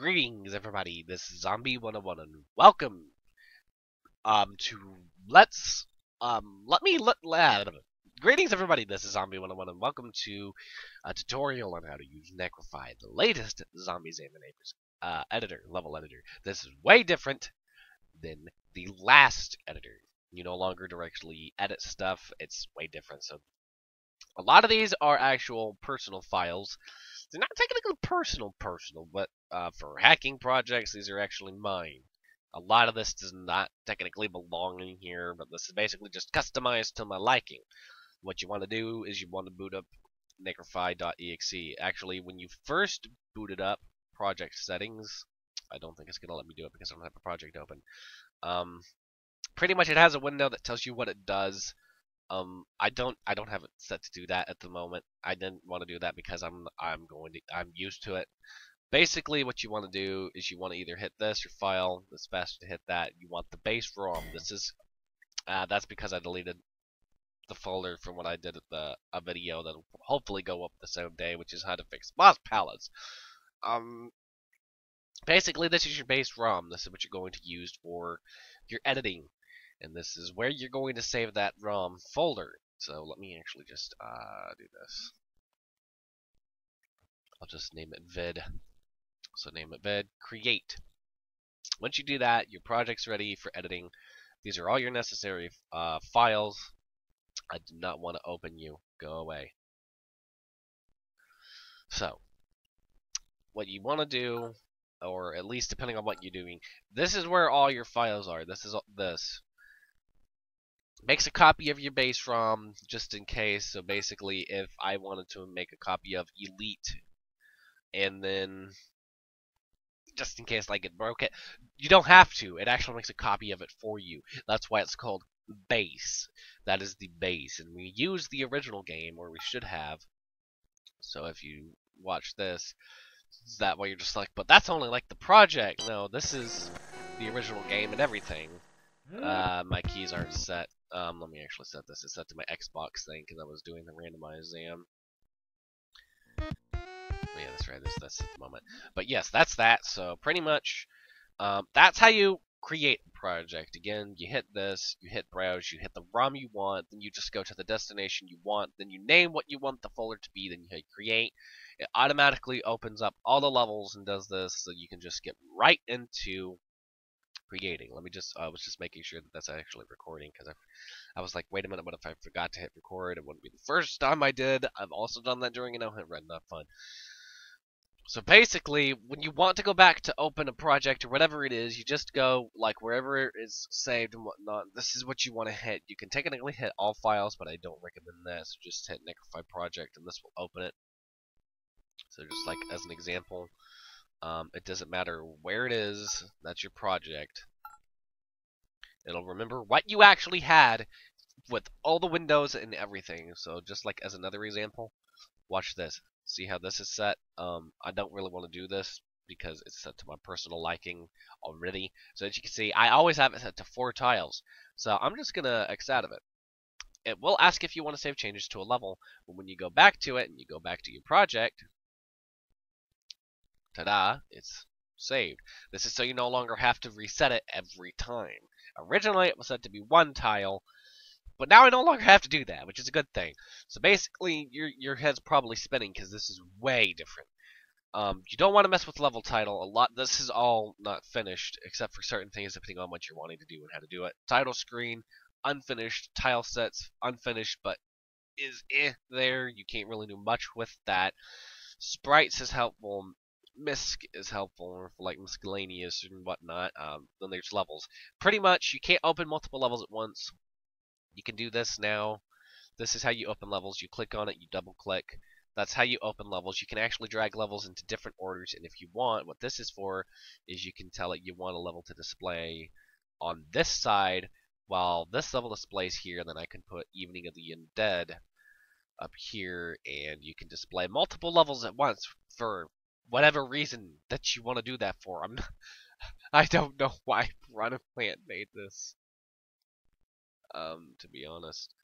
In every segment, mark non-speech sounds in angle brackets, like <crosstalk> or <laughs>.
Greetings, everybody. This is Zombie 101, and welcome um to let's um let me let, let Greetings, everybody. This is Zombie 101, and welcome to a tutorial on how to use Necrofy, the latest Zombies Ate My Neighbors uh, editor, level editor. This is way different than the last editor. You no longer directly edit stuff. It's way different. So a lot of these are actual personal files they're not technically personal, personal, but uh, for hacking projects, these are actually mine. A lot of this does not technically belong in here, but this is basically just customized to my liking. What you want to do is you want to boot up necrofy.exe. Actually, when you first boot it up, project settings, I don't think it's going to let me do it because I don't have a project open. Um, pretty much it has a window that tells you what it does um, I don't I don't have it set to do that at the moment. I didn't want to do that because I'm I'm going to I'm used to it. Basically, what you want to do is you want to either hit this or file. It's faster to hit that. You want the base ROM. This is uh, that's because I deleted the folder from what I did at the a video that'll hopefully go up the same day, which is how to fix boss palettes. Um, basically, this is your base ROM. This is what you're going to use for your editing and this is where you're going to save that ROM folder. So let me actually just uh, do this. I'll just name it vid. So name it vid, create. Once you do that, your project's ready for editing. These are all your necessary uh, files. I do not want to open you. Go away. So, what you want to do, or at least depending on what you're doing, this is where all your files are. This is this makes a copy of your base ROM just in case. So basically, if I wanted to make a copy of Elite, and then just in case like it broke it, you don't have to. It actually makes a copy of it for you. That's why it's called base. That is the base, and we use the original game, or we should have. So if you watch this, is that why you're just like, but that's only like the project. No, this is the original game and everything. Uh, my keys aren't set. Um, let me actually set this. It's set to my Xbox thing because I was doing the randomized exam. Oh, yeah, that's right. This that's at the moment. But yes, that's that. So pretty much, um, that's how you create a project. Again, you hit this, you hit browse, you hit the ROM you want, then you just go to the destination you want, then you name what you want the folder to be, then you hit create. It automatically opens up all the levels and does this, so you can just get right into creating. Let me just, I was just making sure that that's actually recording because I, I was like, wait a minute, what if I forgot to hit record? It wouldn't be the first time I did. I've also done that during an hit run, not fun. So basically, when you want to go back to open a project or whatever it is, you just go like wherever it is saved and whatnot. This is what you want to hit. You can technically hit all files, but I don't recommend that. So just hit Necrofy project, and this will open it. So just like as an example, um, it doesn't matter where it is, that's your project. It'll remember what you actually had with all the windows and everything. So just like as another example, watch this. See how this is set? Um, I don't really want to do this because it's set to my personal liking already. So as you can see, I always have it set to four tiles. So I'm just going to X out of it. It will ask if you want to save changes to a level, but when you go back to it and you go back to your project, Ta-da, it's saved. This is so you no longer have to reset it every time. Originally, it was set to be one tile, but now I no longer have to do that, which is a good thing. So basically, your your head's probably spinning because this is way different. Um, you don't want to mess with level title. A lot. This is all not finished, except for certain things depending on what you're wanting to do and how to do it. Title screen, unfinished. Tile sets, unfinished, but is eh there. You can't really do much with that. Sprites is helpful. Misc is helpful for like miscellaneous and whatnot. Um, then there's levels. Pretty much, you can't open multiple levels at once. You can do this now. This is how you open levels. You click on it, you double click. That's how you open levels. You can actually drag levels into different orders, and if you want, what this is for is you can tell it you want a level to display on this side, while this level displays here, and then I can put Evening of the Undead up here, and you can display multiple levels at once for whatever reason that you want to do that for. I'm <laughs> I don't know why Piranha Plant made this. Um, to be honest.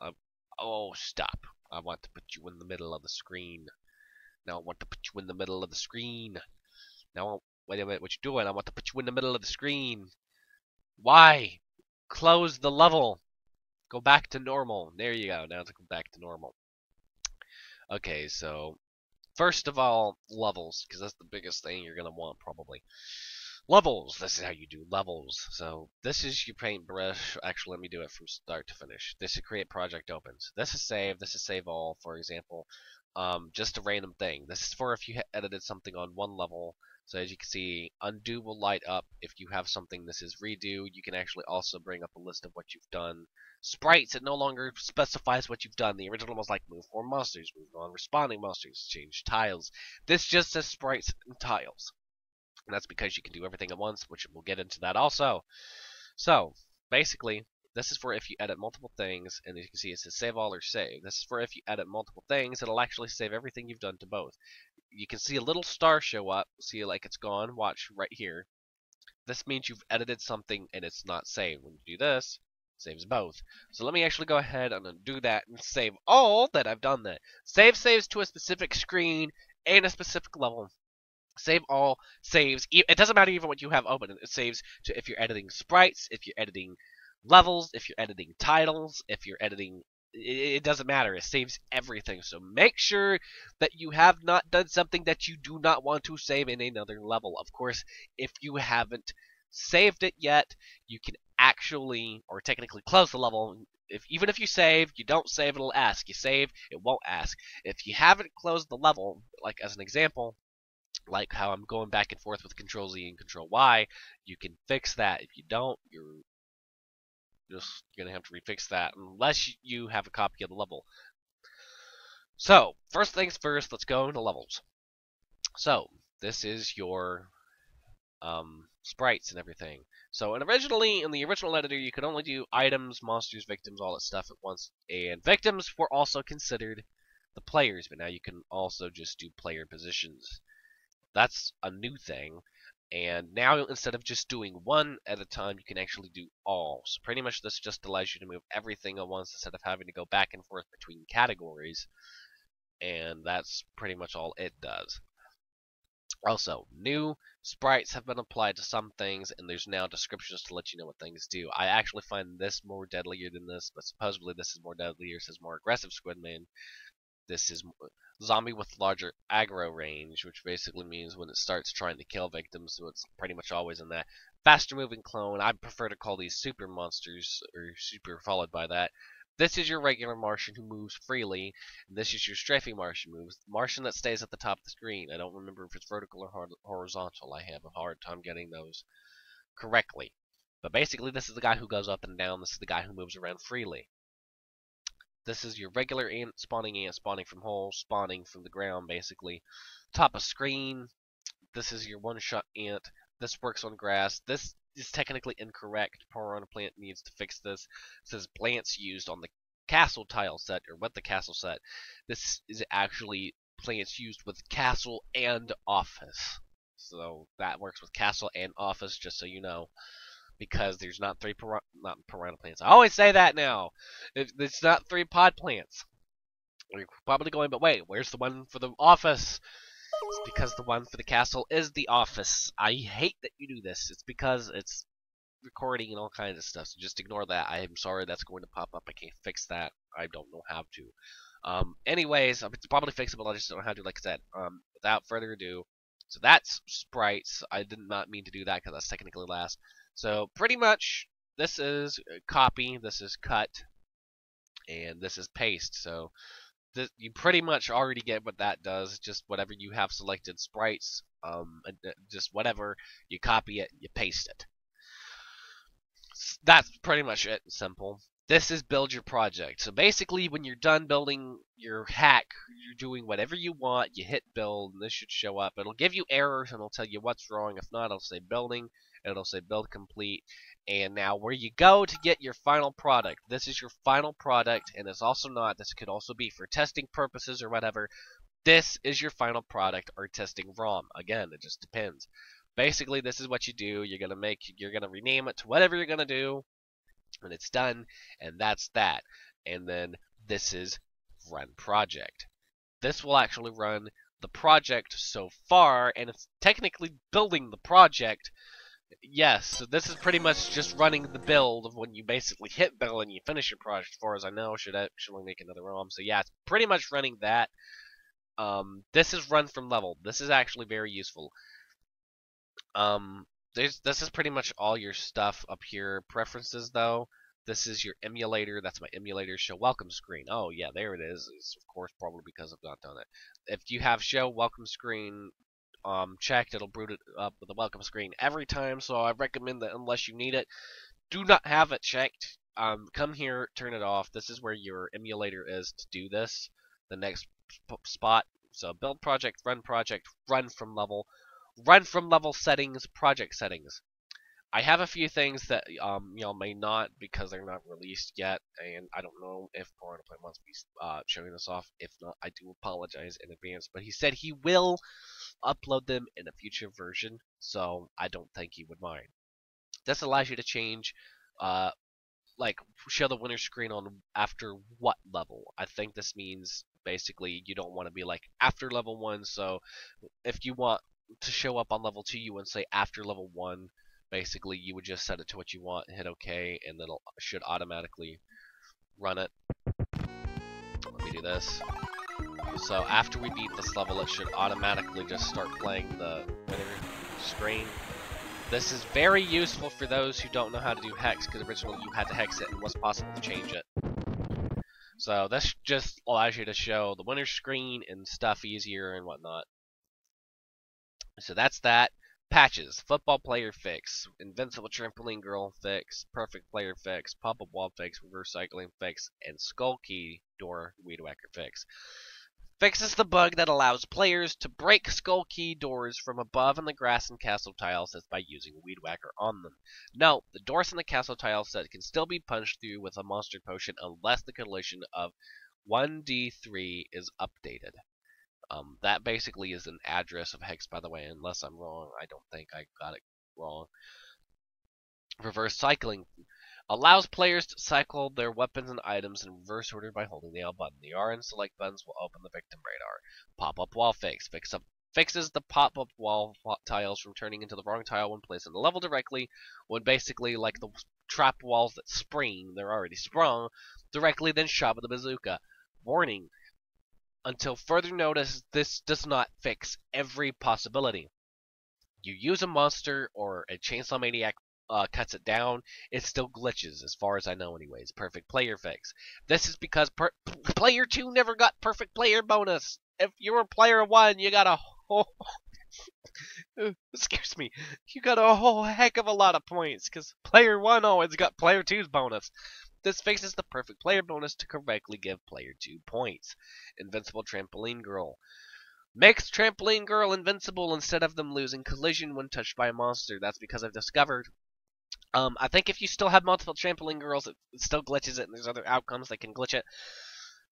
Um, oh, stop. I want to put you in the middle of the screen. Now I want to put you in the middle of the screen. Now Wait a minute, what you doing? I want to put you in the middle of the screen. Why? Close the level. Go back to normal. There you go. Now to go back to normal. Okay, so first of all, levels, because that's the biggest thing you're gonna want probably. Levels. This is how you do levels. So this is your paintbrush. Actually, let me do it from start to finish. This is create project opens. This is save. This is save all. For example, um, just a random thing. This is for if you edited something on one level. So as you can see, undo will light up if you have something. This is redo. You can actually also bring up a list of what you've done. Sprites, it no longer specifies what you've done. The original was like move four monsters, move non-responding monsters, change tiles. This just says sprites and tiles. And that's because you can do everything at once, which we'll get into that also. So, basically, this is for if you edit multiple things, and as you can see it says save all or save. This is for if you edit multiple things, it'll actually save everything you've done to both. You can see a little star show up, see like it's gone, watch right here. This means you've edited something and it's not saved. When you do this, saves both. So let me actually go ahead and undo that and save all that I've done that. Save saves to a specific screen and a specific level. Save all saves. It doesn't matter even what you have open. It saves to if you're editing sprites, if you're editing levels, if you're editing titles, if you're editing. It doesn't matter. It saves everything. So make sure that you have not done something that you do not want to save in another level. Of course, if you haven't saved it yet, you can actually, or technically close the level. If even if you save, you don't save, it'll ask. You save, it won't ask. If you haven't closed the level, like as an example, like how I'm going back and forth with Control Z and Control Y, you can fix that. If you don't, you're just gonna have to refix that unless you have a copy of the level. So, first things first, let's go into levels. So, this is your um, sprites and everything. So, and originally, in the original editor, you could only do items, monsters, victims, all that stuff at once. And victims were also considered the players, but now you can also just do player positions. That's a new thing. And now instead of just doing one at a time, you can actually do all. So pretty much this just allows you to move everything at once instead of having to go back and forth between categories. And that's pretty much all it does. Also, new sprites have been applied to some things, and there's now descriptions to let you know what things do. I actually find this more deadlier than this, but supposedly this is more deadlier, says more aggressive Squidman. This is zombie with larger aggro range, which basically means when it starts trying to kill victims, so it's pretty much always in that. Faster moving clone, I prefer to call these super monsters, or super followed by that. This is your regular Martian who moves freely, and this is your strafing Martian moves. Martian that stays at the top of the screen. I don't remember if it's vertical or horizontal. I have a hard time getting those correctly. But basically, this is the guy who goes up and down. This is the guy who moves around freely. This is your regular ant spawning ant spawning from holes, spawning from the ground basically. Top of screen, this is your one-shot ant. This works on grass. This is technically incorrect. Piranha Plant needs to fix this. It says plants used on the castle tile set, or with the castle set. This is actually plants used with castle and office. So that works with castle and office, just so you know because there's not three pir- not piranha plants. I always say that now. It, it's not three pod plants. You're probably going, but wait, where's the one for the office? It's because the one for the castle is the office. I hate that you do this. It's because it's recording and all kinds of stuff. So just ignore that. I am sorry that's going to pop up. I can't fix that. I don't know how to. Um, anyways, it's probably fixable. I just don't know how to. Like I said, um, without further ado, so that's sprites. I did not mean to do that because that's technically last. So pretty much this is copy, this is cut, and this is paste. So this, you pretty much already get what that does. Just whatever you have selected sprites, um, uh, just whatever, you copy it, you paste it. That's pretty much it. Simple. This is build your project. So basically, when you're done building your hack, you're doing whatever you want. You hit build, and this should show up. It'll give you errors, and it'll tell you what's wrong. If not, it'll say building it'll say build complete. And now where you go to get your final product this is your final product and it's also not this could also be for testing purposes or whatever. This is your final product or testing ROM. Again it just depends. Basically this is what you do. You're gonna make you're gonna rename it to whatever you're gonna do and it's done and that's that. And then this is run project. This will actually run the project so far, and it's technically building the project. Yes, so this is pretty much just running the build of when you basically hit build and you finish your project. As far as I know, should actually make another ROM. So yeah, it's pretty much running that. Um, this is run from level. This is actually very useful. Um, there's, this is pretty much all your stuff up here. Preferences though, this is your emulator. That's my emulator show welcome screen. Oh yeah, there it is. It's of course probably because I've not done it. If you have show welcome screen um, checked, it'll boot it up with a welcome screen every time. So I recommend that unless you need it, do not have it checked. Um, come here, turn it off. This is where your emulator is to do this. The next spot. So build project, run project, run from level, run from level settings, project settings. I have a few things that um y'all may not because they're not released yet, and I don't know if Piranha Plant wants to be uh, showing this off. If not, I do apologize in advance. But he said he will upload them in a future version, so I don't think he would mind. This allows you to change, uh, like show the winner screen on after what level. I think this means basically you don't want to be like after level one. So if you want to show up on level two, you would say after level one basically you would just set it to what you want, hit OK, and then it should automatically run it. Let me do this. So after we beat this level, it should automatically just start playing the screen. This is very useful for those who don't know how to do hex, because originally you had to hex it and it was possible to change it. So this just allows you to show the winner screen and stuff easier and whatnot. So that's that. Patches, football player fix, invincible trampoline girl fix, perfect player fix, pop-up wall fix, reverse cycling fix, and skull key door weed whacker fix. Fixes the bug that allows players to break skull key doors from above in the grass and castle tile sets by using weed whacker on them. Note, the doors in the castle tile set can still be punched through with a monster potion unless the collision of 1d3 is updated. Um, that basically is an address of hex, by the way, unless I'm wrong. I don't think I got it wrong. Reverse cycling allows players to cycle their weapons and items in reverse order by holding the L button. The R and select buttons will open the victim radar. Pop-up wall fix. fix up, fixes the pop-up wall tiles from turning into the wrong tile when placed in the level directly, when basically like the trap walls that spring, they're already sprung, directly then shot with a bazooka. Warning, until further notice, this does not fix every possibility. You use a monster or a Chainsaw Maniac uh, cuts it down, it still glitches, as far as I know anyways. Perfect player fix. This is because player 2 never got perfect player bonus. If you were player 1, you got a whole. <laughs> Excuse me. You got a whole heck of a lot of points, because player 1 always got player 2's bonus. This fixes the perfect player bonus to correctly give player 2 points. Invincible Trampoline Girl. Makes Trampoline Girl invincible instead of them losing collision when touched by a monster. That's because I've discovered. Um, I think if you still have multiple Trampoline Girls, it still glitches it, and there's other outcomes that can glitch it.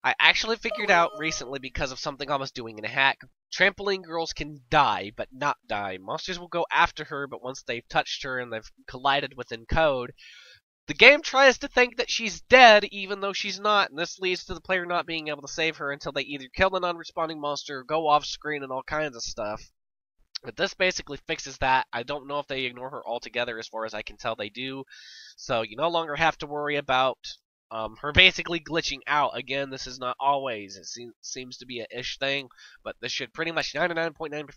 I actually figured out recently because of something I was doing in a hack. Trampoline girls can die, but not die. Monsters will go after her, but once they've touched her and they've collided within encode, the game tries to think that she's dead, even though she's not, and this leads to the player not being able to save her until they either kill the non-responding monster or go off screen and all kinds of stuff. But this basically fixes that. I don't know if they ignore her altogether, as far as I can tell they do. So you no longer have to worry about um, her basically glitching out. Again, this is not always. It seems, seems to be a ish thing, but this should pretty much 99.9%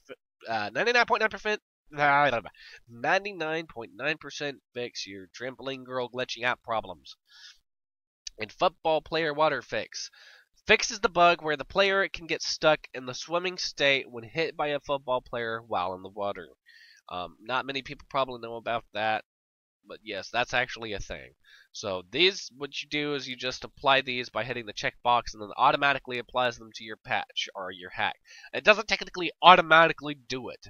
uh, 99.9% 99.9% fix your trampoline girl glitching out problems. And football player water fix fixes the bug where the player can get stuck in the swimming state when hit by a football player while in the water. Um, not many people probably know about that, but yes, that's actually a thing. So these, what you do is you just apply these by hitting the checkbox and then automatically applies them to your patch or your hack. It doesn't technically automatically do it.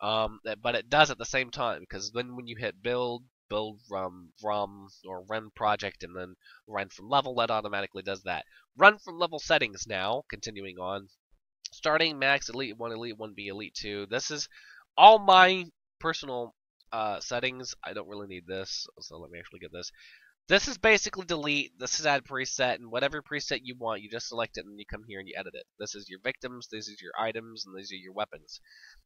Um, but it does at the same time because then when you hit build, build rum, rum or run project and then run from level, that automatically does that. Run from level settings now. Continuing on, starting max elite one, elite one, B, elite two. This is all my personal uh, settings. I don't really need this, so let me actually get this. This is basically delete. This is add preset, and whatever preset you want, you just select it, and you come here and you edit it. This is your victims, this is your items, and these are your weapons.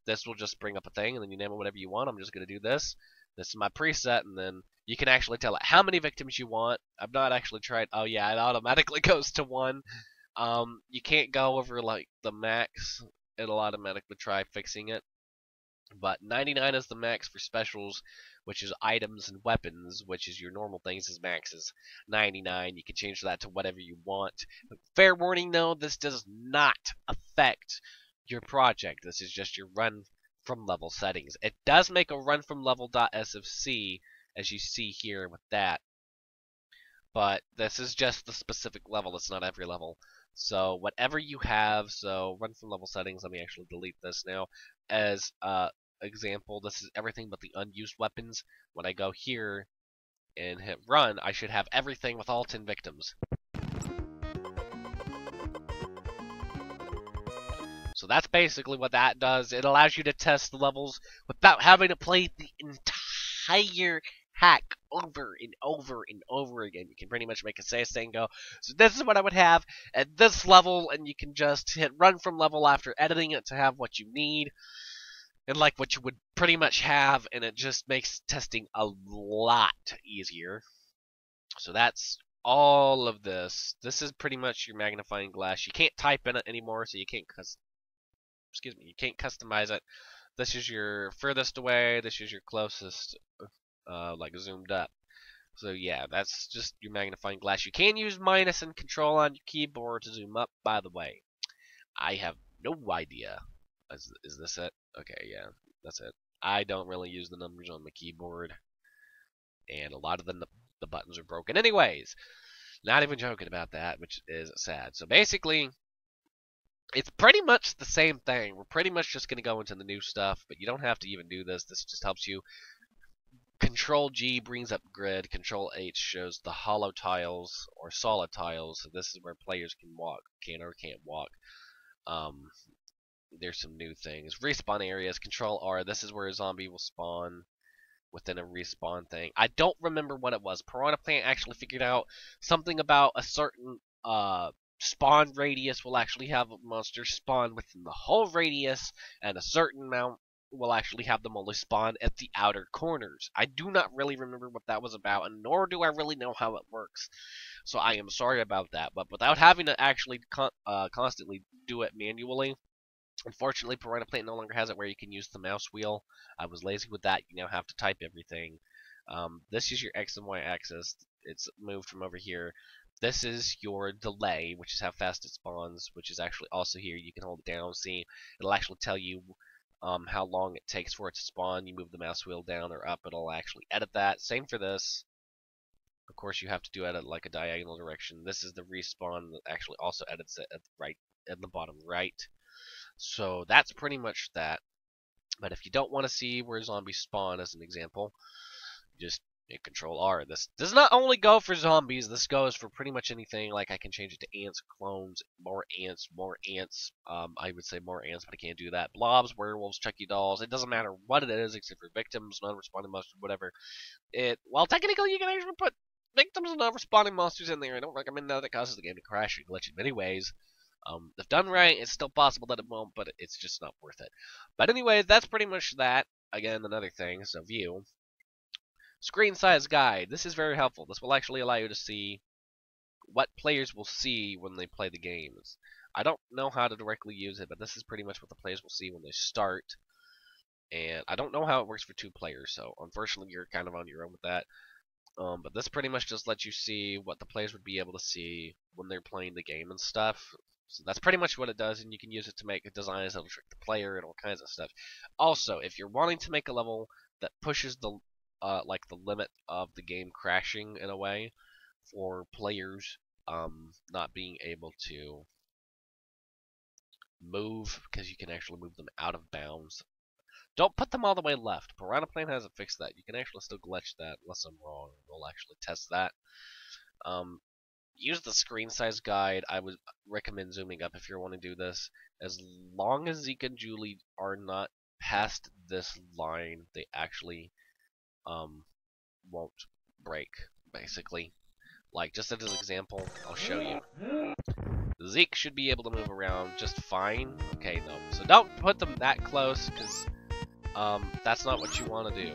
This will just bring up a thing, and then you name it whatever you want. I'm just going to do this. This is my preset, and then you can actually tell it how many victims you want. I've not actually tried. Oh yeah, it automatically <laughs> goes to one. Um, you can't go over like the max. It'll automatically try fixing it. But 99 is the max for specials, which is items and weapons, which is your normal things is max is 99. You can change that to whatever you want. Fair warning though, this does not affect your project. This is just your run from level settings. It does make a run from level.sfc, as you see here with that. But this is just the specific level, it's not every level. So whatever you have, so run from level settings, let me actually delete this now. As uh, example, this is everything but the unused weapons. When I go here and hit run, I should have everything with all 10 victims. So that's basically what that does. It allows you to test the levels without having to play the entire hack over and over and over again. You can pretty much make a save state and go, so this is what I would have at this level, and you can just hit run from level after editing it to have what you need. And like what you would pretty much have, and it just makes testing a lot easier. So that's all of this. This is pretty much your magnifying glass. You can't type in it anymore, so you can't cus excuse me, you can't customize it. This is your furthest away. This is your closest uh, like zoomed up. So yeah, that's just your magnifying glass. You can use minus and control on your keyboard to zoom up, by the way. I have no idea. Is, is this it? Okay, yeah, that's it. I don't really use the numbers on the keyboard. And a lot of the, the buttons are broken anyways. Not even joking about that, which is sad. So basically, it's pretty much the same thing. We're pretty much just going to go into the new stuff, but you don't have to even do this. This just helps you Control G brings up grid. Control H shows the hollow tiles or solid tiles. So this is where players can walk, can or can't walk. Um, there's some new things. Respawn areas. Control R. This is where a zombie will spawn within a respawn thing. I don't remember what it was. Piranha Plant actually figured out something about a certain uh, spawn radius will actually have a monster spawn within the whole radius and a certain amount will actually have them only spawn at the outer corners. I do not really remember what that was about, and nor do I really know how it works. So I am sorry about that. But without having to actually con uh, constantly do it manually, unfortunately, Piranha Plant no longer has it where you can use the mouse wheel. I was lazy with that. You now have to type everything. Um, this is your X and Y axis. It's moved from over here. This is your delay, which is how fast it spawns, which is actually also here. You can hold it down, see, it'll actually tell you um, how long it takes for it to spawn. You move the mouse wheel down or up, it'll actually edit that. Same for this. Of course, you have to do it at like a diagonal direction. This is the respawn that actually also edits it at the right at the bottom right. So that's pretty much that. But if you don't want to see where zombies spawn, as an example, just hit Control R. This does not only go for zombies. This goes for pretty much anything. Like I can change it to ants, clones, more ants, more ants. Um, I would say more ants, but I can't do that. Blobs, werewolves, Chucky dolls. It doesn't matter what it is, except for victims, non-responding monsters, whatever. It well, technically you can actually put victims and non-responding monsters in there. I don't recommend that. That causes the game to crash or glitch in many ways. Um, if done right, it's still possible that it won't, but it's just not worth it. But anyway, that's pretty much that. Again, another thing. So view. Screen size guide. This is very helpful. This will actually allow you to see what players will see when they play the games. I don't know how to directly use it, but this is pretty much what the players will see when they start. And I don't know how it works for two players, so unfortunately you're kind of on your own with that. Um, but this pretty much just lets you see what the players would be able to see when they're playing the game and stuff. So that's pretty much what it does, and you can use it to make designs that'll trick the player and all kinds of stuff. Also, if you're wanting to make a level that pushes the uh, like the limit of the game crashing in a way for players um, not being able to move because you can actually move them out of bounds. Don't put them all the way left. Piranha Plant hasn't fixed that. You can actually still glitch that unless I'm wrong. We'll actually test that. Um, use the screen size guide. I would recommend zooming up if you want to do this. As long as Zeke and Julie are not past this line, they actually um, won't break. basically. Like, just as an example, I'll show you. Zeke should be able to move around just fine. Okay, no. So don't put them that close, because um, that's not what you want to do.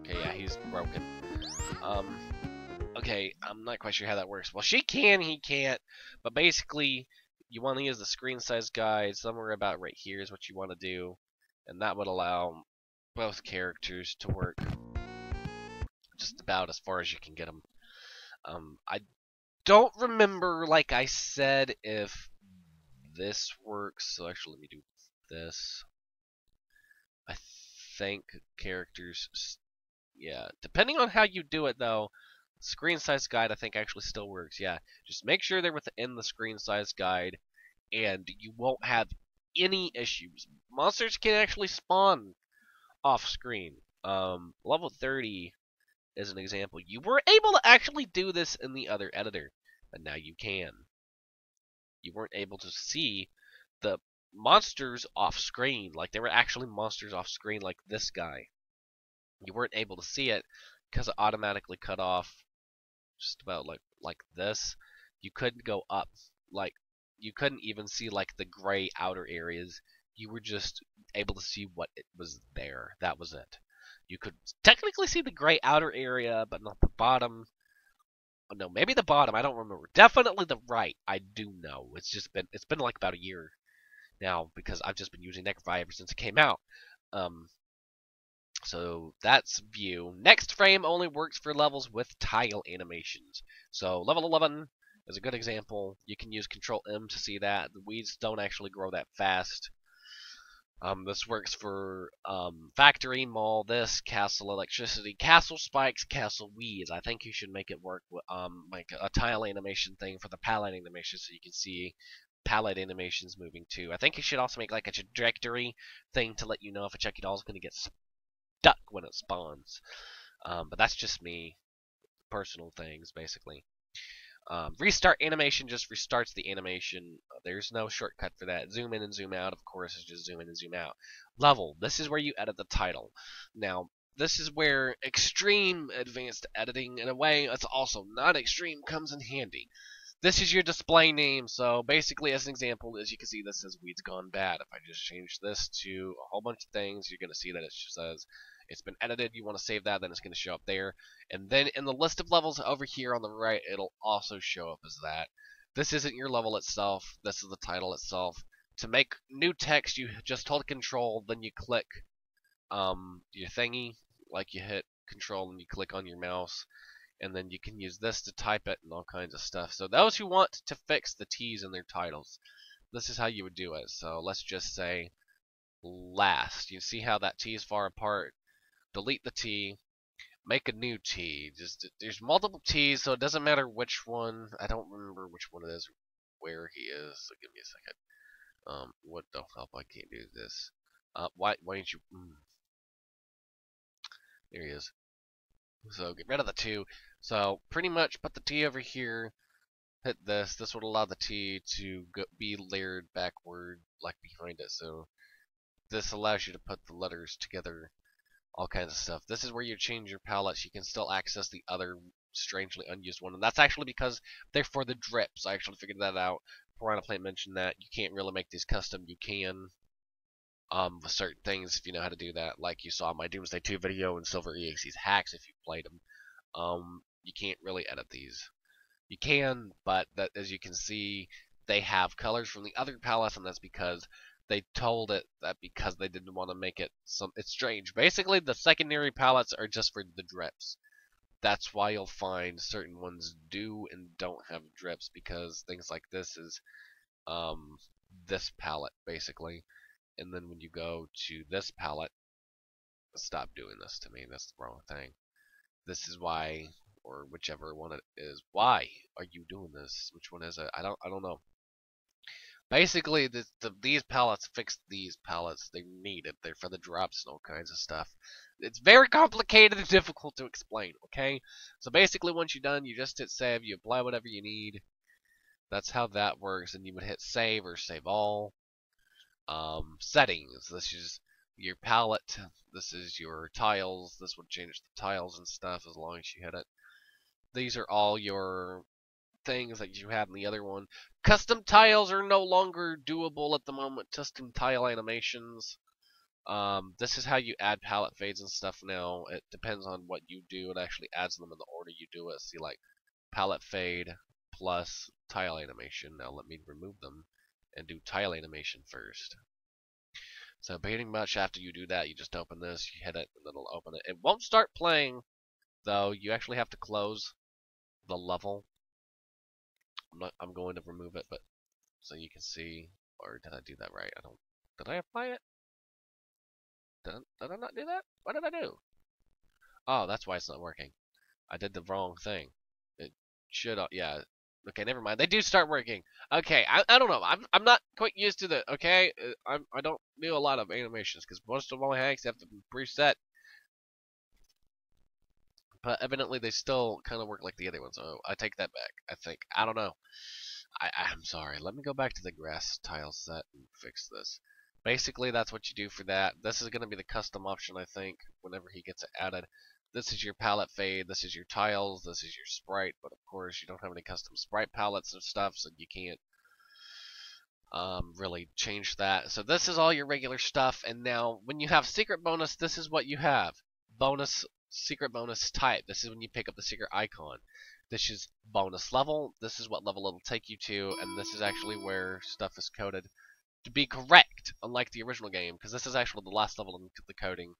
Okay, yeah, he's broken. Um, okay, I'm not quite sure how that works. Well, she can, he can't. But basically, you want to use the screen size guide. Somewhere about right here is what you want to do. And that would allow both characters to work just about as far as you can get them. Um, I don't remember, like I said, if this works. So actually, let me do this. I think characters, yeah, depending on how you do it though, screen size guide I think actually still works. Yeah, just make sure they're within the screen size guide, and you won't have any issues. Monsters can actually spawn off screen. Um, level 30 is an example. You were able to actually do this in the other editor, but now you can. You weren't able to see the monsters off screen, like they were actually monsters off screen, like this guy. You weren't able to see it because it automatically cut off just about like like this. You couldn't go up, like you couldn't even see like the gray outer areas. You were just able to see what it was there. That was it. You could technically see the gray outer area, but not the bottom. Oh, no, maybe the bottom. I don't remember. Definitely the right. I do know. It's just been it's been like about a year now because I've just been using ever since it came out. Um, so that's view. Next frame only works for levels with tile animations. So level 11 is a good example. You can use Control M to see that. The weeds don't actually grow that fast. Um, this works for um, factory, mall, this, castle electricity, castle spikes, castle weeds. I think you should make it work with um, like a tile animation thing for the palette animation so you can see palette animations moving too. I think you should also make like a trajectory thing to let you know if a Chucky doll is going to get stuck when it spawns. Um, but that's just me, personal things basically. Um, restart animation just restarts the animation. There's no shortcut for that. Zoom in and zoom out, of course, is just zoom in and zoom out. Level. This is where you edit the title. Now, this is where extreme advanced editing, in a way, it's also not extreme, comes in handy. This is your display name, so basically, as an example, as you can see, this says Weeds Gone Bad. If I just change this to a whole bunch of things, you're going to see that it says it's been edited, you want to save that, then it's going to show up there. And then in the list of levels over here on the right, it'll also show up as that. This isn't your level itself, this is the title itself. To make new text, you just hold control, then you click um, your thingy, like you hit control and you click on your mouse, and then you can use this to type it and all kinds of stuff. So those who want to fix the T's in their titles, this is how you would do it. So let's just say last. You see how that T is far apart? Delete the T, make a new T. Just there's multiple T's, so it doesn't matter which one. I don't remember which one it is, where he is. So give me a second. Um, what the hell? I can't do this. Uh, why? Why didn't you? Mm. There he is. So get rid of the two. So pretty much put the T over here. Hit this. This would allow the T to go, be layered backward, like behind it. So this allows you to put the letters together all kinds of stuff. This is where you change your palettes. You can still access the other strangely unused one, and that's actually because they're for the drips. I actually figured that out. Piranha Plant mentioned that you can't really make these custom. You can um, with certain things if you know how to do that. Like you saw my Doomsday 2 video and Silver EXE's hacks if you played them. Um, you can't really edit these. You can, but that, as you can see, they have colors from the other palettes, and that's because they told it that because they didn't want to make it some it's strange. Basically the secondary palettes are just for the drips. That's why you'll find certain ones do and don't have drips because things like this is um this palette basically. And then when you go to this palette stop doing this to me, that's the wrong thing. This is why or whichever one it is. Why are you doing this? Which one is it? I don't I don't know. Basically, the, the, these palettes fix these palettes. They're needed. They're for the drops and all kinds of stuff. It's very complicated and <laughs> difficult to explain, okay? So basically, once you're done, you just hit save. You apply whatever you need. That's how that works. And you would hit save or save all. Um, settings. This is your palette This is your tiles. This would change the tiles and stuff as long as you hit it. These are all your things that you had in the other one. Custom tiles are no longer doable at the moment. Custom tile animations. Um, this is how you add palette fades and stuff now. It depends on what you do. It actually adds them in the order you do it. See, like palette fade plus tile animation. Now let me remove them and do tile animation first. So pretty much after you do that, you just open this, you hit it, and it'll open it. It won't start playing, though. You actually have to close the level. I'm not. I'm going to remove it, but so you can see. Or did I do that right? I don't. Did I apply it? Did did I not do that? What did I do? Oh, that's why it's not working. I did the wrong thing. It should. Yeah, Okay, never mind. They do start working. Okay, I, I don't know. I'm I'm not quite used to the. Okay, uh, I'm I don't do a lot of animations because most of my hacks have to be preset. But evidently they still kind of work like the other ones. So I take that back. I think I don't know. I I'm sorry. Let me go back to the grass tile set and fix this. Basically, that's what you do for that. This is going to be the custom option, I think, whenever he gets it added this is your palette fade, this is your tiles, this is your sprite, but of course you don't have any custom sprite palettes and stuff, so you can't um, really change that. So this is all your regular stuff, and now when you have secret bonus, this is what you have. Bonus, secret bonus type. This is when you pick up the secret icon. This is bonus level, this is what level it'll take you to, and this is actually where stuff is coded to be correct, unlike the original game, because this is actually the last level in the coding.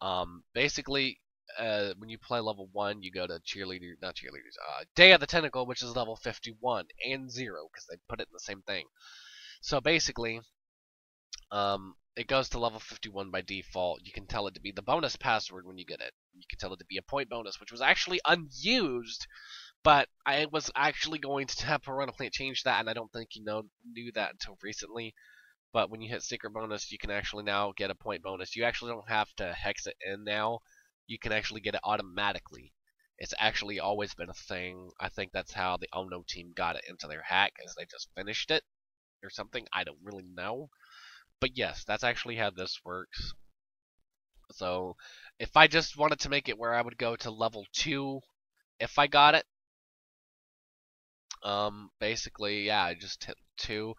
Um, basically, uh, when you play level 1, you go to cheerleader, not cheerleaders, uh, Day of the Tentacle, which is level 51, and 0, because they put it in the same thing. So basically, um, it goes to level 51 by default. You can tell it to be the bonus password when you get it. You can tell it to be a point bonus, which was actually unused, but I was actually going to have Piranha Plant change that, and I don't think you know knew that until recently. But when you hit secret bonus, you can actually now get a point bonus. You actually don't have to hex it in now you can actually get it automatically. It's actually always been a thing. I think that's how the Ono team got it into their hack, as they just finished it or something. I don't really know. But yes, that's actually how this works. So, if I just wanted to make it where I would go to level 2 if I got it, um, basically, yeah, I just hit 2,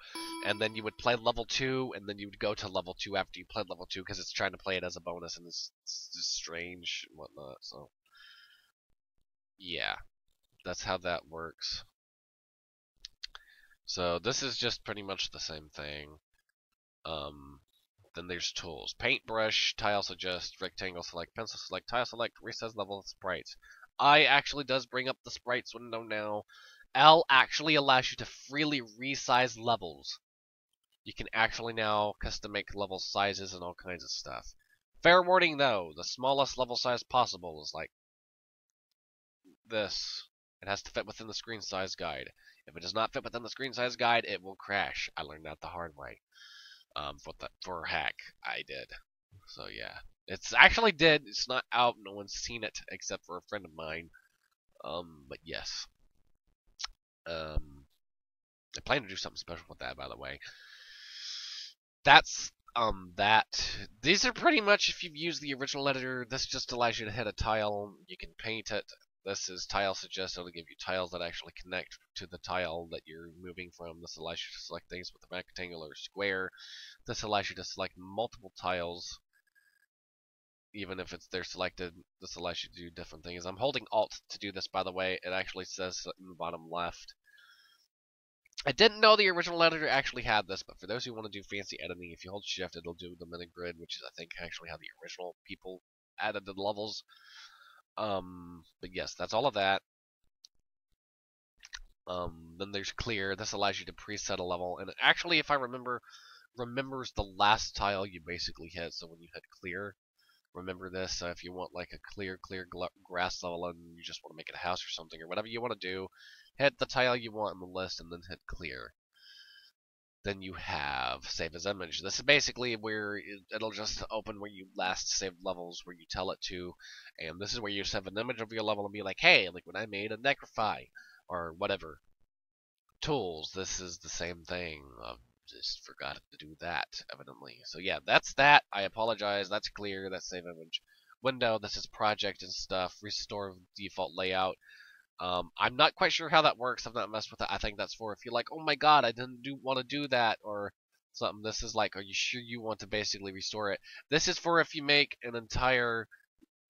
and then you would play level 2, and then you would go to level 2 after you played level 2, because it's trying to play it as a bonus, and it's, it's just strange and whatnot, so... Yeah, that's how that works. So, this is just pretty much the same thing. Um, then there's tools. Paintbrush, tile suggest, rectangle select, pencil select, tile select, resize level, sprites. I actually does bring up the sprites window now. L actually allows you to freely resize levels. You can actually now custom make level sizes and all kinds of stuff. Fair warning though, the smallest level size possible is like this. It has to fit within the screen size guide. If it does not fit within the screen size guide, it will crash. I learned that the hard way. Um, for the for hack, I did. So yeah, it's actually dead. It's not out. No one's seen it except for a friend of mine. Um, but yes. Um, I plan to do something special with that, by the way. That's um that. These are pretty much if you've used the original editor. This just allows you to hit a tile. You can paint it. This is tile suggest. It'll give you tiles that actually connect to the tile that you're moving from. This allows you to select things with a rectangle or square. This allows you to select multiple tiles even if it's they're selected, this allows you to do different things. I'm holding Alt to do this, by the way. It actually says in the bottom left. I didn't know the original editor actually had this, but for those who want to do fancy editing, if you hold Shift, it'll do the mini grid, which is, I think, actually how the original people added the levels. Um, but yes, that's all of that. Um, then there's clear. This allows you to preset a level, and actually, if I remember, remembers the last tile you basically hit. So when you hit clear, remember this. Uh, if you want like a clear, clear grass level and you just want to make it a house or something or whatever you want to do, hit the tile you want in the list and then hit clear. Then you have save as image. This is basically where it'll just open where you last saved levels, where you tell it to, and this is where you save an image of your level and be like, hey, like when I made a Necrofy or whatever. Tools, this is the same thing. Uh, just forgot to do that, evidently. So yeah, that's that. I apologize. That's clear. That's save image window. This is project and stuff. Restore default layout. Um, I'm not quite sure how that works. I've not messed with it. I think that's for if you're like, oh my god, I didn't do want to do that or something. This is like, are you sure you want to basically restore it? This is for if you make an entire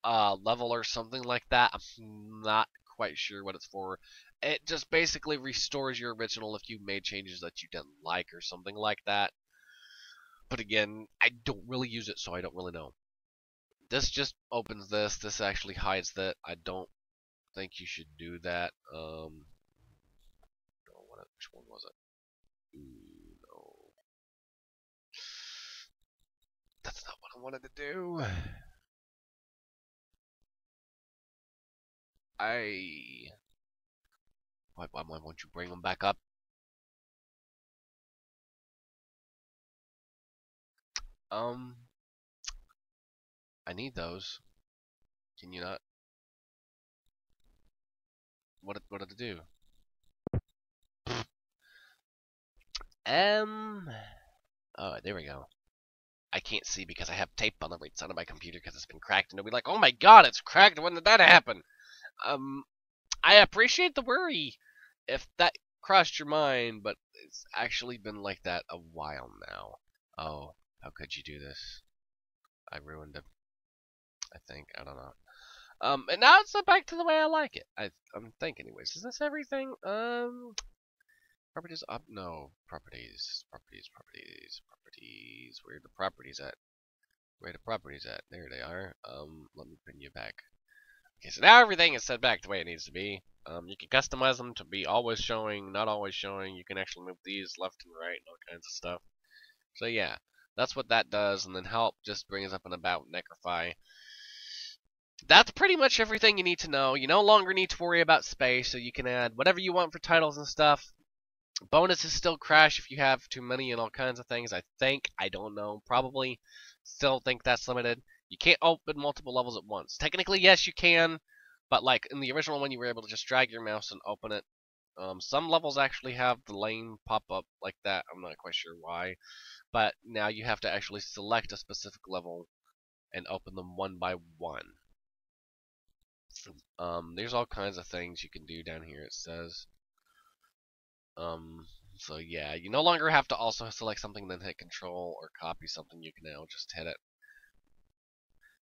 uh, level or something like that. I'm not quite sure what it's for. It just basically restores your original if you made changes that you didn't like or something like that. But again, I don't really use it, so I don't really know. This just opens this. This actually hides that. I don't think you should do that. Um, what, which one was it? Ooh, no. That's not what I wanted to do. <sighs> I. Why, why, why won't you bring them back up? Um. I need those. Can you not? What what did it do? Um. Oh, there we go. I can't see because I have tape on the right side of my computer because it's been cracked, and they'll be like, "Oh my God, it's cracked! When did that happen?" Um, I appreciate the worry if that crossed your mind, but it's actually been like that a while now. Oh, how could you do this? I ruined it. I think I don't know. Um, and now it's back to the way I like it. I I'm thinking anyways. Is this everything? Um, properties up? No, properties, properties, properties, properties. Where the properties at? Where the properties at? There they are. Um, let me pin you back. Okay, so now everything is set back the way it needs to be. Um, you can customize them to be always showing, not always showing. You can actually move these left and right and all kinds of stuff. So yeah, that's what that does. And then help just brings up an about Necrofy that's pretty much everything you need to know. You no longer need to worry about space, so you can add whatever you want for titles and stuff. Bonuses still crash if you have too many and all kinds of things. I think. I don't know. Probably. Still think that's limited. You can't open multiple levels at once. Technically, yes, you can. But like in the original one, you were able to just drag your mouse and open it. Um, some levels actually have the lane pop up like that. I'm not quite sure why. But now you have to actually select a specific level and open them one by one. Um, there's all kinds of things you can do down here, it says. Um, so yeah, you no longer have to also select something, then hit control, or copy something, you can now just hit it.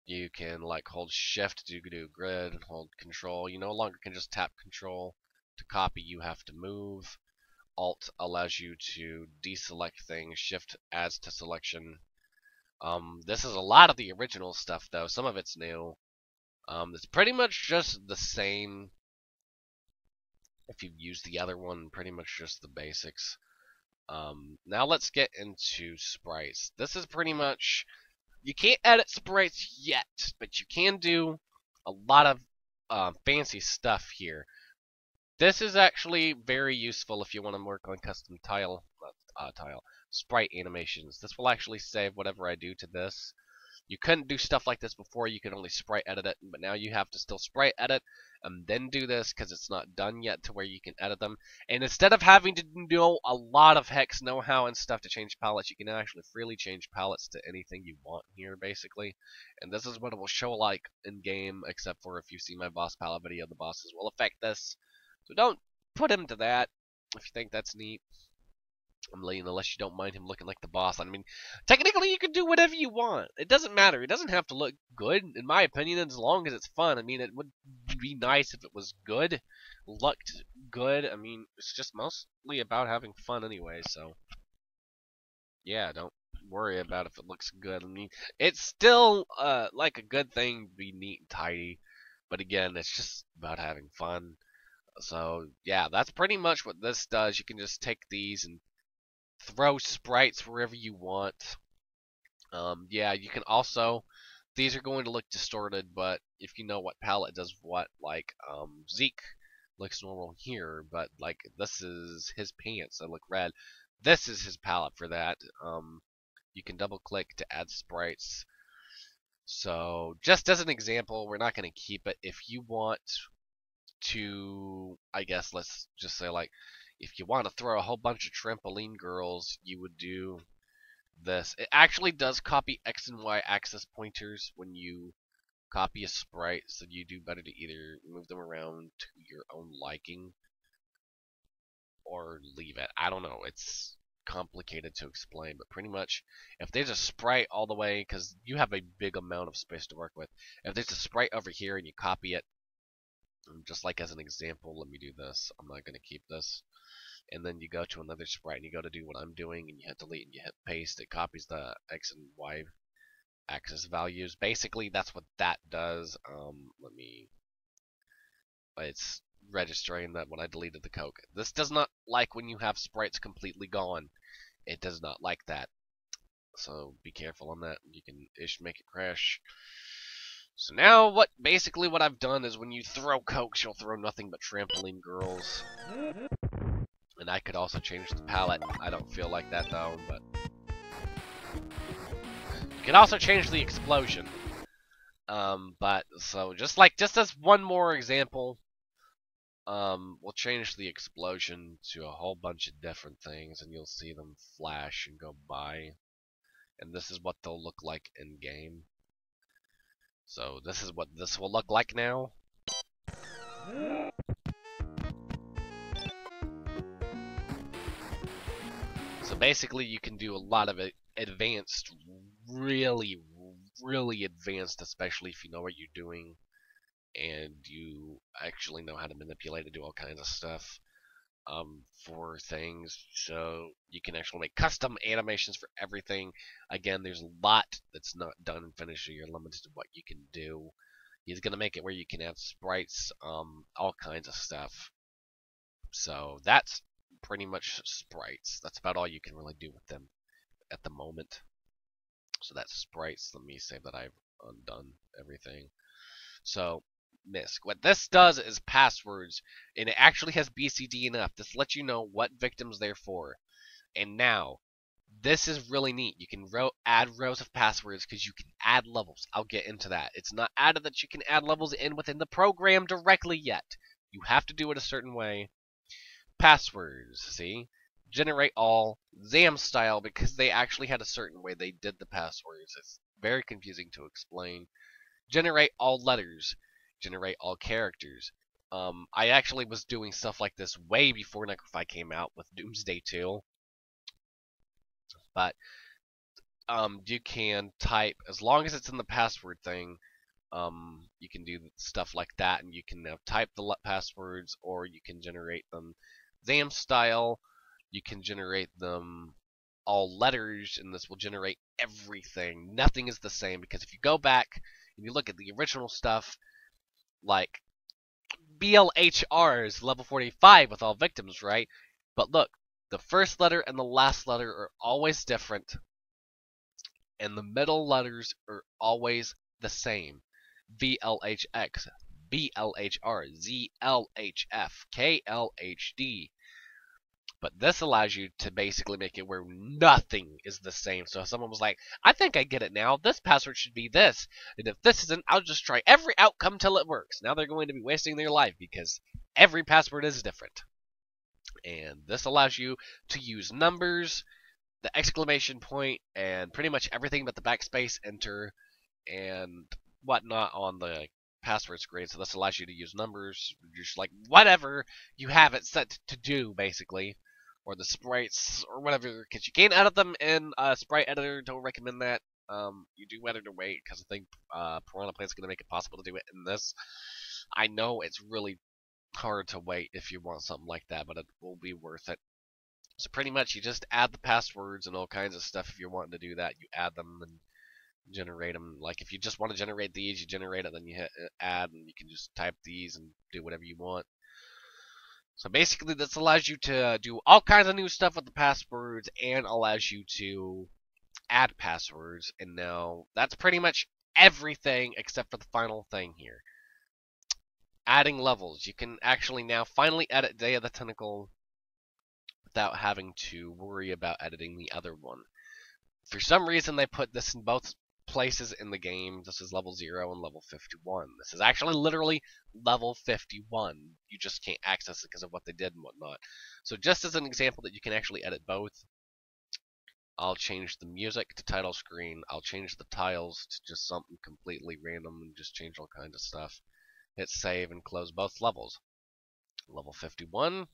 You can like hold shift to do grid, and hold control. You no longer can just tap control to copy, you have to move. Alt allows you to deselect things, shift adds to selection. Um, this is a lot of the original stuff though, some of it's new. Um, it's pretty much just the same. If you've used the other one, pretty much just the basics. Um, now let's get into sprites. This is pretty much, you can't edit sprites yet, but you can do a lot of uh, fancy stuff here. This is actually very useful if you want to work on custom tile, uh, tile, sprite animations. This will actually save whatever I do to this. You couldn't do stuff like this before. You could only sprite edit it, but now you have to still sprite edit and then do this because it's not done yet to where you can edit them. And instead of having to know a lot of hex know-how and stuff to change palettes, you can actually freely change palettes to anything you want here, basically. And this is what it will show like in-game, except for if you see my boss palette video, the bosses will affect this. So don't put him to that if you think that's neat. I'm laying unless you don't mind him looking like the boss. I mean, technically you can do whatever you want. It doesn't matter. It doesn't have to look good, in my opinion, as long as it's fun. I mean, it would be nice if it was good, looked good. I mean, it's just mostly about having fun anyway, so. Yeah, don't worry about if it looks good. I mean, it's still, uh, like a good thing to be neat and tidy. But again, it's just about having fun. So, yeah, that's pretty much what this does. You can just take these and throw sprites wherever you want. Um, yeah, you can also, these are going to look distorted, but if you know what palette does what, like um, Zeke looks normal here, but like this is his pants that look red. This is his palette for that. Um, you can double click to add sprites. So just as an example, we're not going to keep it. If you want to, I guess let's just say like, if you want to throw a whole bunch of trampoline girls, you would do this. It actually does copy X and Y axis pointers when you copy a sprite, so you do better to either move them around to your own liking or leave it. I don't know. It's complicated to explain, but pretty much if there's a sprite all the way, because you have a big amount of space to work with, if there's a sprite over here and you copy it, just like as an example, let me do this. I'm not going to keep this. And then you go to another sprite and you go to do what I'm doing and you hit delete and you hit paste. It copies the X and Y axis values. Basically, that's what that does. Um, let me. It's registering that when I deleted the Coke. This does not like when you have sprites completely gone. It does not like that. So be careful on that. You can ish make it crash. So now what basically what I've done is when you throw cokes, you'll throw nothing but trampoline girls. And I could also change the palette. I don't feel like that though, but you can also change the explosion. Um, but so just like just as one more example, um, we'll change the explosion to a whole bunch of different things, and you'll see them flash and go by. And this is what they'll look like in game. So this is what this will look like now. Basically you can do a lot of advanced, really, really advanced, especially if you know what you're doing and you actually know how to manipulate and do all kinds of stuff um, for things. So you can actually make custom animations for everything. Again, there's a lot that's not done in Finisher. You're limited to what you can do. He's going to make it where you can add sprites, um, all kinds of stuff. So that's pretty much sprites. That's about all you can really do with them at the moment. So that's sprites. Let me say that I've undone everything. So MISC. What this does is passwords, and it actually has BCD enough. This lets you know what victims they're for. And now, this is really neat. You can add rows of passwords because you can add levels. I'll get into that. It's not added that you can add levels in within the program directly yet. You have to do it a certain way. Passwords, see? Generate all, ZAM style, because they actually had a certain way they did the passwords. It's very confusing to explain. Generate all letters generate all characters. Um, I actually was doing stuff like this way before Necrofy came out with Doomsday 2. But um, you can type, as long as it's in the password thing, um, you can do stuff like that, and you can now type the passwords, or you can generate them ZAM style. You can generate them all letters, and this will generate everything. Nothing is the same, because if you go back and you look at the original stuff, like BLHR is level 45 with all victims, right? But look, the first letter and the last letter are always different, and the middle letters are always the same. VLHX, BLHR, ZLHF, KLHD, but this allows you to basically make it where nothing is the same. So if someone was like, I think I get it now. This password should be this. And if this isn't, I'll just try every outcome till it works. Now they're going to be wasting their life because every password is different. And this allows you to use numbers, the exclamation point, and pretty much everything but the backspace, enter, and whatnot on the password screen. So this allows you to use numbers, just like whatever you have it set to do, basically or the sprites or whatever, because you can't edit them in a sprite editor. Don't recommend that. Um, you do better to wait because I think uh, Piranha Plant's going to make it possible to do it in this. I know it's really hard to wait if you want something like that, but it will be worth it. So pretty much you just add the passwords and all kinds of stuff if you're wanting to do that. You add them and generate them. Like if you just want to generate these, you generate it, then you hit uh, add, and you can just type these and do whatever you want. So basically, this allows you to do all kinds of new stuff with the passwords and allows you to add passwords. And now that's pretty much everything except for the final thing here. Adding levels. You can actually now finally edit Day of the Tentacle without having to worry about editing the other one. For some reason, they put this in both places in the game. This is level 0 and level 51. This is actually literally level 51. You just can't access it because of what they did and whatnot. So just as an example that you can actually edit both, I'll change the music to title screen. I'll change the tiles to just something completely random and just change all kinds of stuff. Hit save and close both levels. Level 51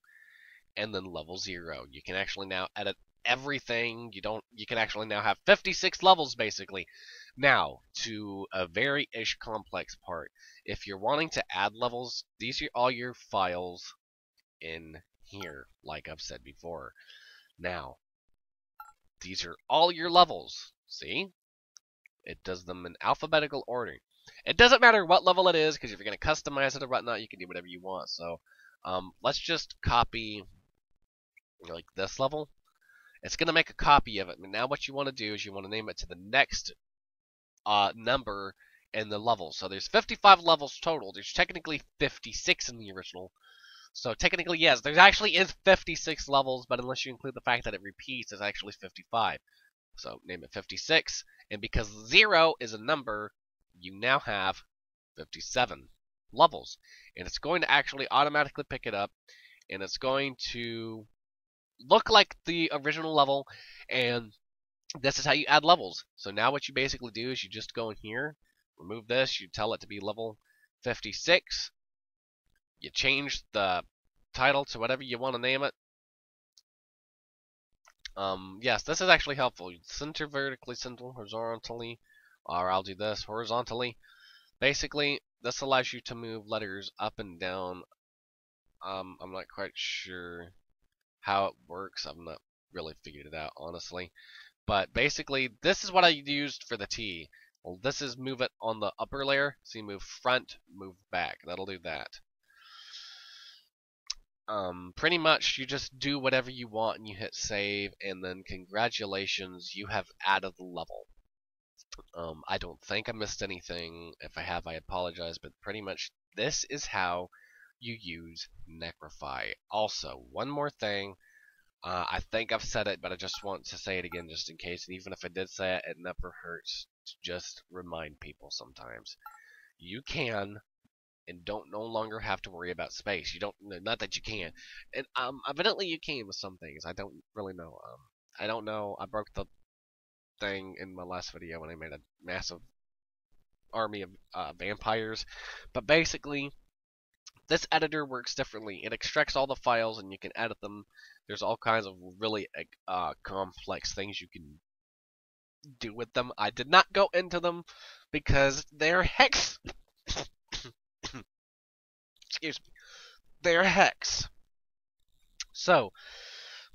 and then level 0. You can actually now edit everything. You don't you can actually now have 56 levels basically. Now, to a very ish complex part. If you're wanting to add levels, these are all your files in here, like I've said before. Now, these are all your levels. See? It does them in alphabetical order. It doesn't matter what level it is, because if you're going to customize it or whatnot, you can do whatever you want. So, um, let's just copy like this level. It's going to make a copy of it. And now what you want to do is you want to name it to the next uh, number in the level. So there's 55 levels total. There's technically 56 in the original. So technically, yes, there actually is 56 levels, but unless you include the fact that it repeats, it's actually 55. So name it 56, and because 0 is a number, you now have 57 levels. And it's going to actually automatically pick it up, and it's going to look like the original level, and this is how you add levels. So now what you basically do is you just go in here, remove this, you tell it to be level 56, you change the title to whatever you want to name it. Um, yes, this is actually helpful. Center vertically, center horizontally, or I'll do this horizontally. Basically, this allows you to move letters up and down. Um, I'm not quite sure how it works. I've not really figured it out, honestly. But basically, this is what I used for the T. Well, this is move it on the upper layer. So you move front, move back. That'll do that. Um, pretty much, you just do whatever you want and you hit save, and then congratulations, you have added the level. Um, I don't think I missed anything. If I have, I apologize, but pretty much this is how you use Necrofy. Also, one more thing. Uh, I think I've said it, but I just want to say it again just in case. And even if I did say it, it never hurts to just remind people sometimes. You can and don't no longer have to worry about space. You don't, not that you can. And um, evidently you can with some things. I don't really know. Um, I don't know. I broke the thing in my last video when I made a massive army of uh, vampires. But basically, this editor works differently. It extracts all the files and you can edit them. There's all kinds of really uh, complex things you can do with them. I did not go into them because they're hex. Excuse me. They're hex. So,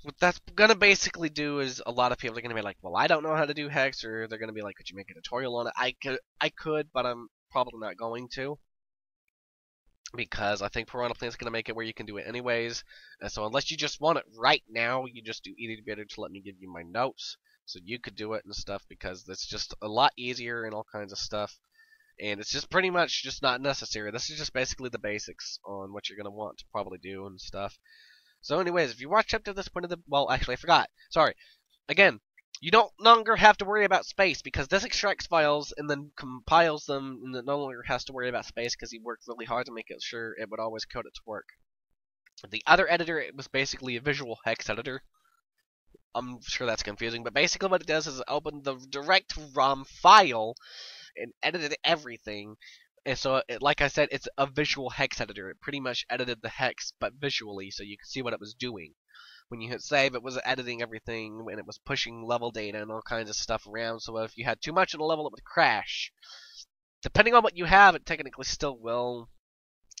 what that's gonna basically do is a lot of people are gonna be like, well, I don't know how to do hex, or they're gonna be like, could you make a tutorial on it? I could, I could, but I'm probably not going to because I think Piranha Plant's going to make it where you can do it anyways. And so unless you just want it right now, you just do either better to let me give you my notes so you could do it and stuff because it's just a lot easier and all kinds of stuff. And it's just pretty much just not necessary. This is just basically the basics on what you're going to want to probably do and stuff. So anyways, if you watch up to this point of the... Well, actually, I forgot. Sorry. Again, you don't longer have to worry about space because this extracts files and then compiles them and it no longer has to worry about space because he worked really hard to make it sure it would always code it to work. The other editor it was basically a visual hex editor. I'm sure that's confusing, but basically what it does is open the direct ROM file and edited everything. And so, it, like I said, it's a visual hex editor. It pretty much edited the hex, but visually, so you can see what it was doing when you hit save, it was editing everything and it was pushing level data and all kinds of stuff around. So if you had too much of a level, it would crash. Depending on what you have, it technically still will.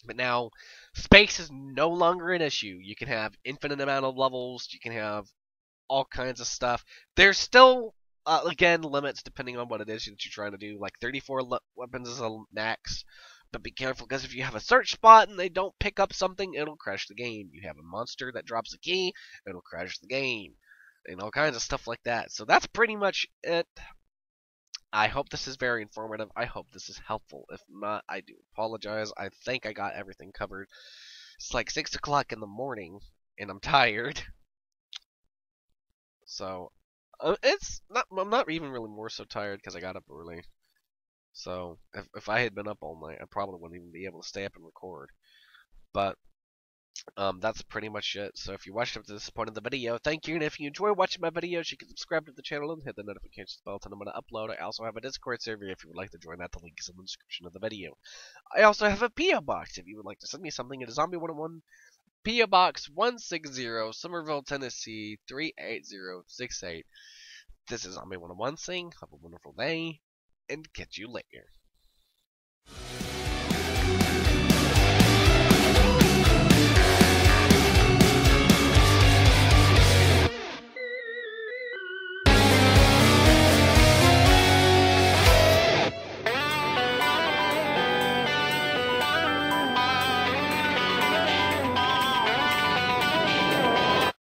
But now, space is no longer an issue. You can have infinite amount of levels. You can have all kinds of stuff. There's still, uh, again, limits depending on what it is that you're trying to do. Like 34 weapons is a max. But be careful because if you have a search spot and they don't pick up something, it'll crash the game. You have a monster that drops a key, it'll crash the game. And all kinds of stuff like that. So that's pretty much it. I hope this is very informative. I hope this is helpful. If not, I do apologize. I think I got everything covered. It's like 6 o'clock in the morning, and I'm <laughs> tired. So, Uh, it's not. I'm not even really more so tired because I got up early. So if if I had been up all night, I probably wouldn't even be able to stay up and record. But um, that's pretty much it. So if you watched up to this point in the video, thank you. And if you enjoy watching my videos, you can subscribe to the channel and hit the notifications bell to know when I upload. I also have a Discord server if you would like to join that. The link is in the description of the video. I also have a PO box if you would like to send me something. It is Zombie101 PO Box 160, Somerville, Tennessee 38068. This is Zombie101 saying, have a wonderful day, and catch you later.